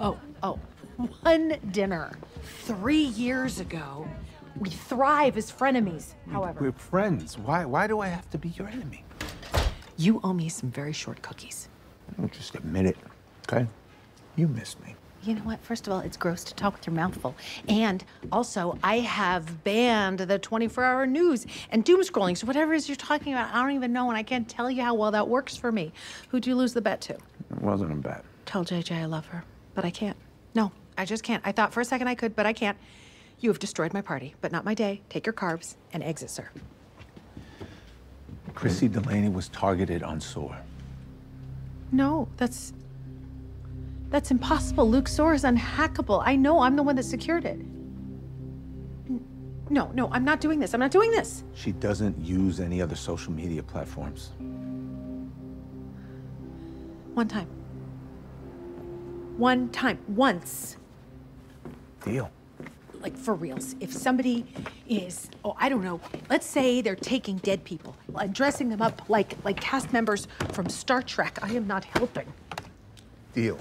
Oh, oh, one dinner three years ago. We thrive as frenemies, however. We're friends. Why, why do I have to be your enemy? You owe me some very short cookies. Don't just admit it, okay? You miss me. You know what? First of all, it's gross to talk with your mouth full. And also, I have banned the 24 hour news and doom scrolling. So, whatever it is you're talking about, I don't even know, and I can't tell you how well that works for me. Who'd you lose the bet to? It wasn't a bet. Tell JJ I love her, but I can't. No, I just can't. I thought for a second I could, but I can't. You have destroyed my party, but not my day. Take your carbs and exit, sir. Chrissy Delaney was targeted on SOAR. No, that's. That's impossible. Luke Soar is unhackable. I know I'm the one that secured it. No, no, I'm not doing this. I'm not doing this. She doesn't use any other social media platforms. One time. One time. Once. Deal. Like for reals. If somebody is, oh, I don't know, let's say they're taking dead people and dressing them up like like cast members from Star Trek. I am not helping. Deal.